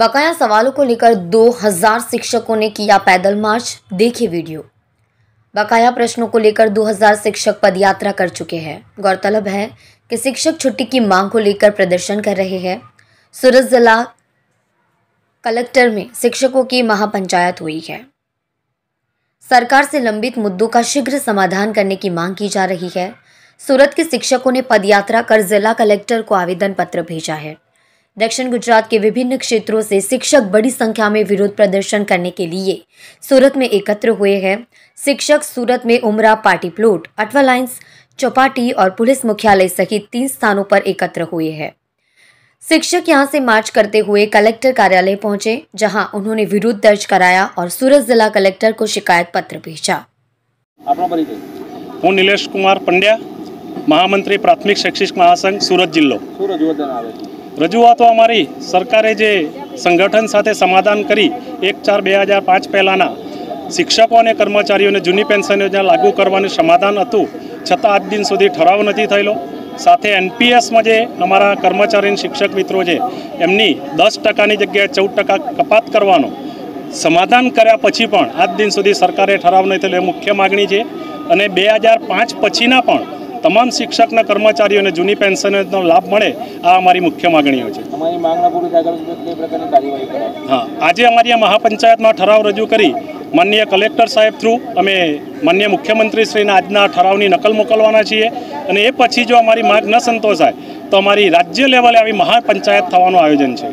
बकाया सवालों को लेकर 2000 शिक्षकों ने किया पैदल मार्च। देखिए वीडियो। बकाया प्रश्नों को लेकर 2000 शिक्षक पदयात्रा कर चुके हैं। गौरतलब है कि शिक्षक छुट्टी की मांग को लेकर प्रदर्शन कर रहे हैं। सूरत जिला कलेक्टर में शिक्षकों की महापंचायत हुई है। सरकार से लंबित मुद्दों का शीघ्र समाधान करने की मांग की जा रही है। सूरत के शिक्षकों ने पदयात्रा कर जिला कलेक्टर को आवेदन पत्र भेजा है। दक्षिण गुजरात के विभिन्न क्षेत्रों से शिक्षक बड़ी संख्या में विरोध प्रदर्शन करने के लिए सूरत में एकत्र हुए हैं शिक्षक सूरत में Umra party plot Athwa lines Chowpatty और पुलिस मुख्यालय सहित तीन स्थानों पर एकत्र हुए हैं शिक्षक यहां से मार्च करते हुए कलेक्टर कार्यालय पहुंचे जहां उन्होंने विरोध दर्ज कराया और सूरत जिला कलेक्टर को शिकायत पत्र भेजा આપણો પરિચય હું નિલેશ કુમાર પંડ્યા મહામંત્રી પ્રાથમિક શૈક્ષિક મહાસંઘ સુરત જિલ્લો શું રજૂઆત આવે છે રજૂઆતો અમારી સરકારે જે સંગઠન સાથે સમાધાન કરી એક ચાર બે હજાર પાંચ પહેલાંના શિક્ષકો અને કર્મચારીઓને જૂની પેન્શન યોજના લાગુ કરવાનું સમાધાન હતું છતાં આજ દિન સુધી ઠરાવ નથી થયેલો સાથે એનપીએસમાં જે અમારા કર્મચારી અને શિક્ષક મિત્રો છે એમની દસ ટકાની જગ્યાએ ચૌદ ટકા કપાત કરવાનો સમાધાન કર્યા પછી પણ આજ દિન સુધી સરકારે ઠરાવ નહીં થયેલો એ મુખ્ય માગણી છે અને બે હજાર પાંચ પછીના પણ તમામ શિક્ષકના કર્મચારીઓને જૂની પેન્શનનો લાભ મળે આ અમારી મુખ્ય માગણીઓ છે. હા આજે અમારી આ મહાપંચાયતમાં ઠરાવ રજૂ કરી માનનીય કલેક્ટર સાહેબ થ્રુ અમે માન્ય મુખ્યમંત્રીશ્રીના આજના ઠરાવની નકલ મોકલવાના છીએ અને એ પછી જો અમારી માંગ ન સંતોષાય તો અમારી રાજ્ય લેવલે આવી મહાપંચાયત થવાનું આયોજન છે.